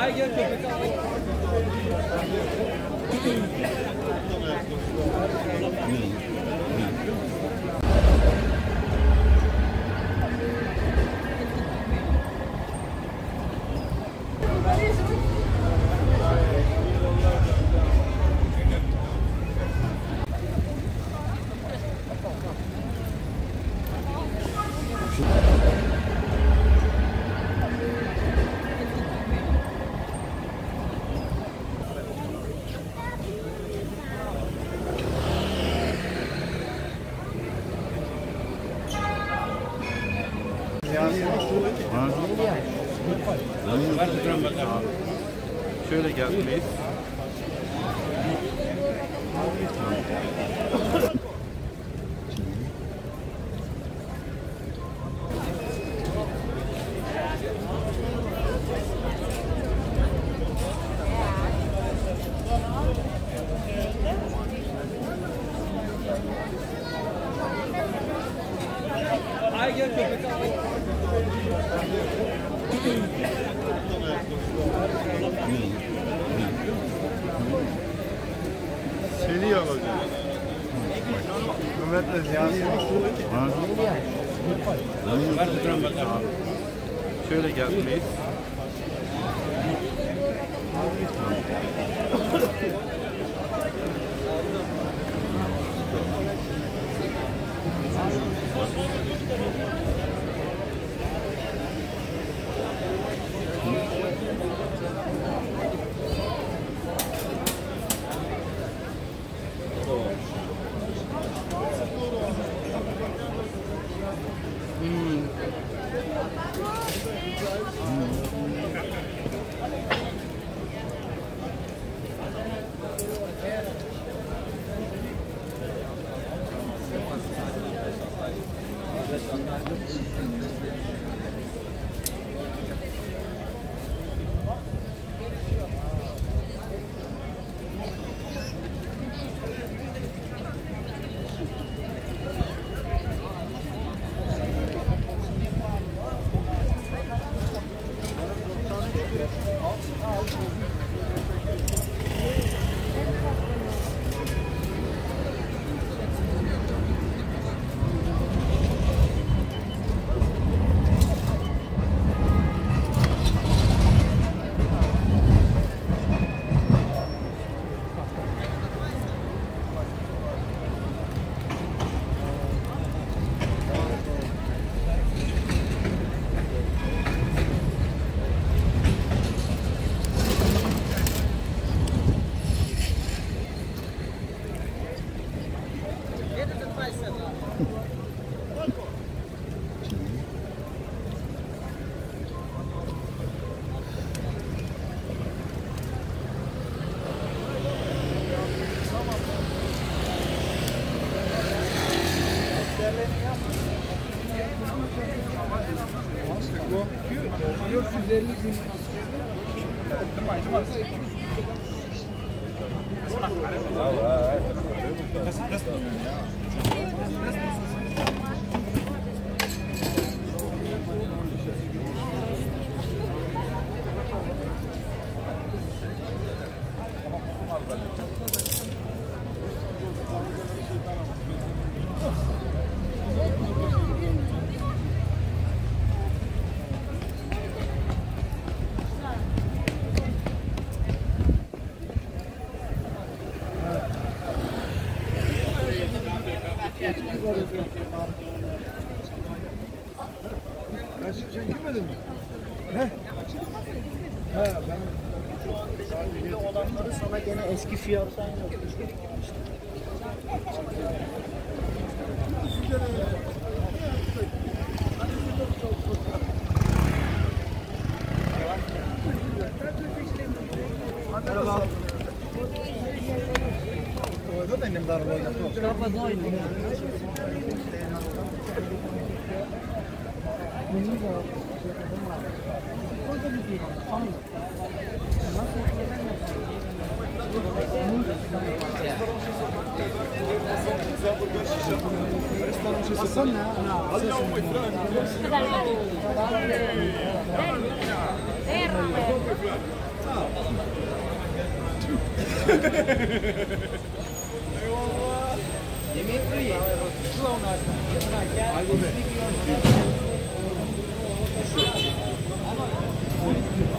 Ay gel köpek al. Şöyle gelmeyiz. Ay gel köpek al. Seni alacağız. Ziya. Şöyle gelmeyiz. Gene eski fiyattan yok. Orada da annem darbe oynadı. Dimitri, tu a una, una, una, una, una, una, una, una, be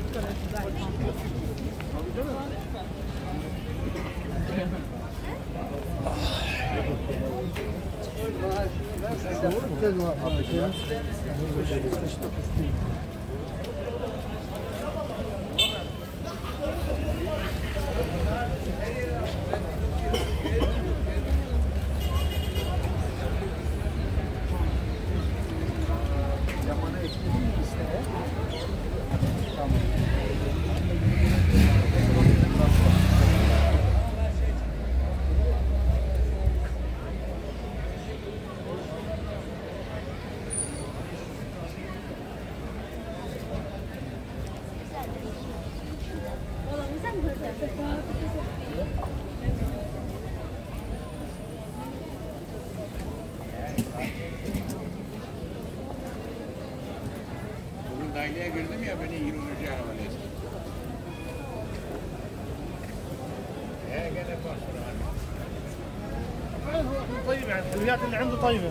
Bugün aileye girdim ya beni 20. havale ettim. He gene طيبة الحلويات اللي عنده طيبة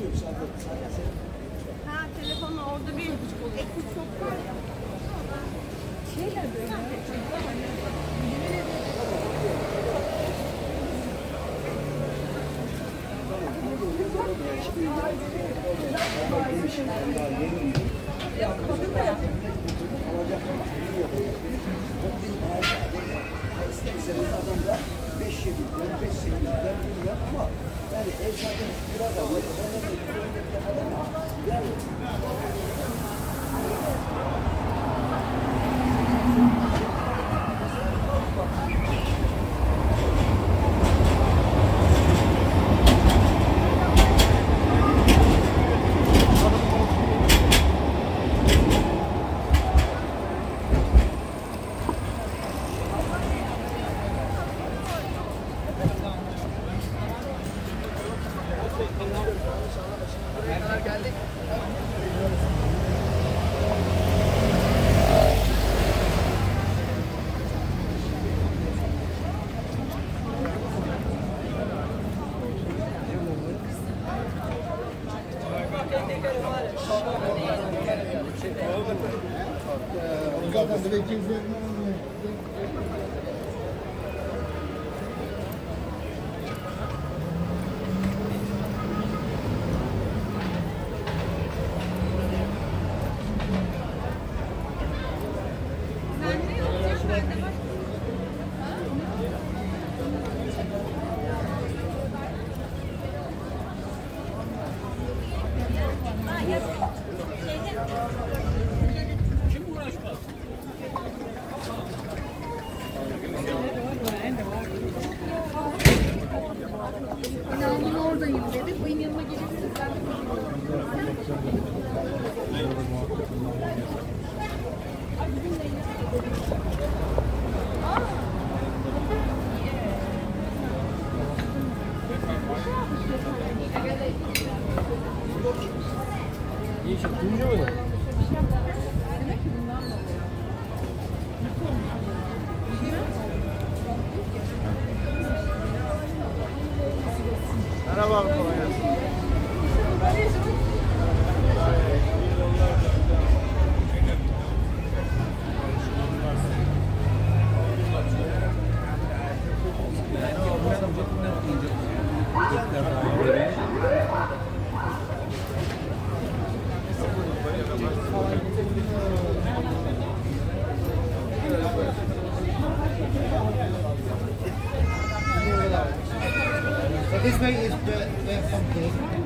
Ha telefonla orada bir ekmek çok var ya. Şeyler böyle. Zaten direkt tem que Merhaba great is that, that something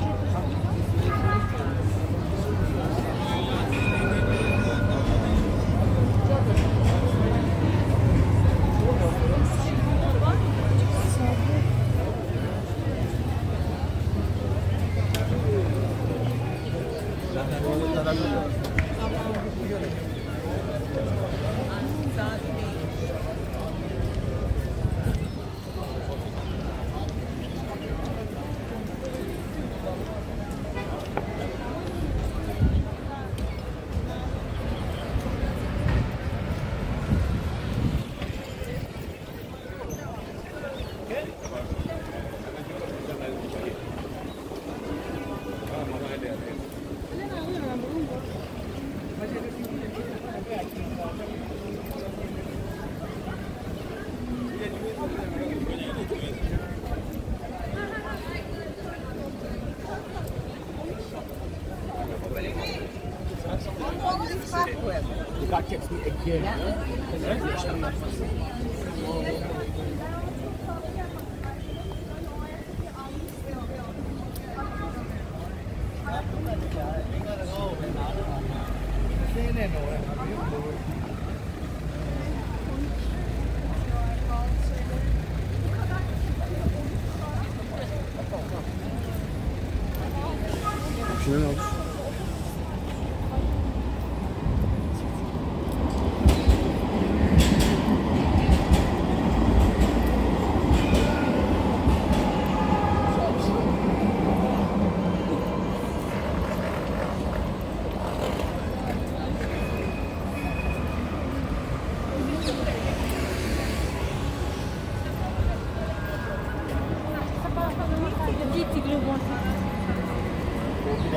know that.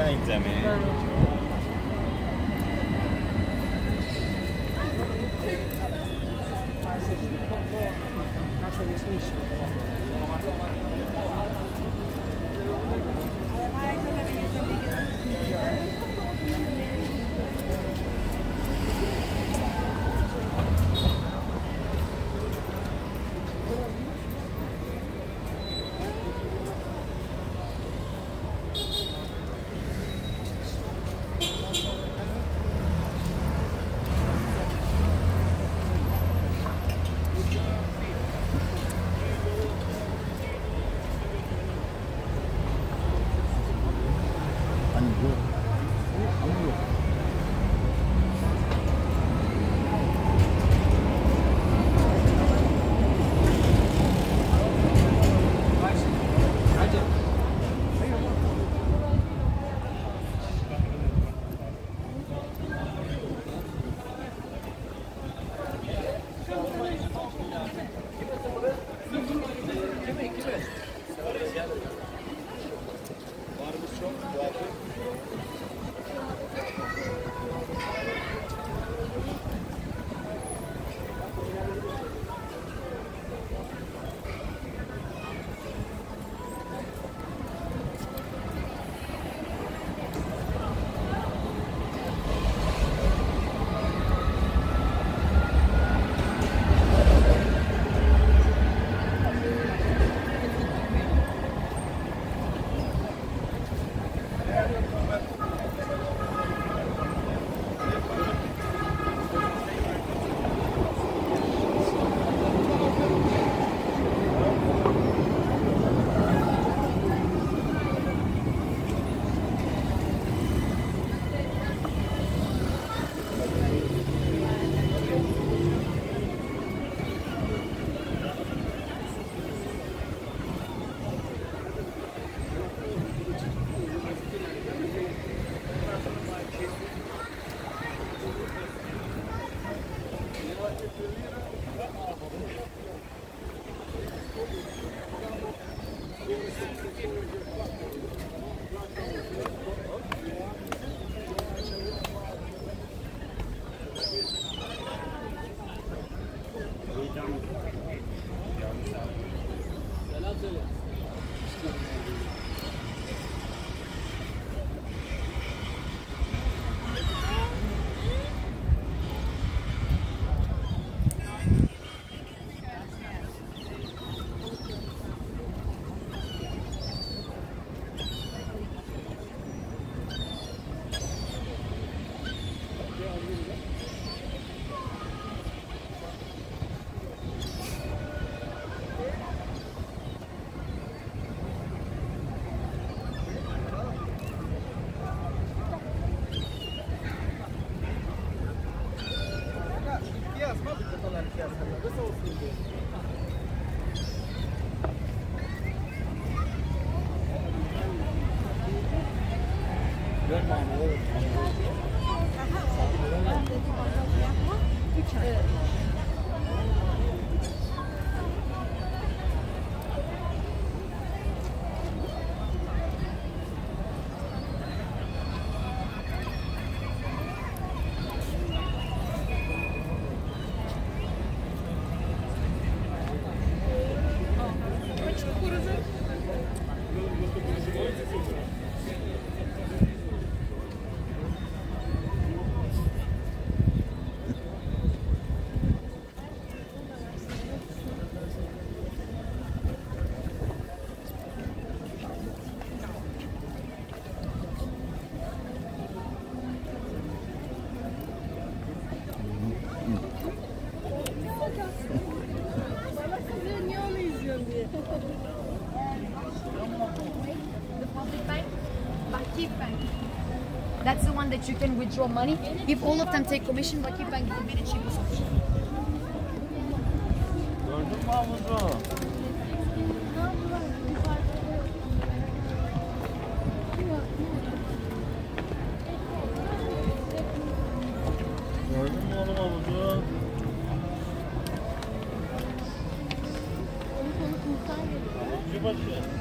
ainda, man. One that you can withdraw money. If all of them take commission, Bakif Bank will be the cheapest option. Gördün mü havuzu? Gördün mü.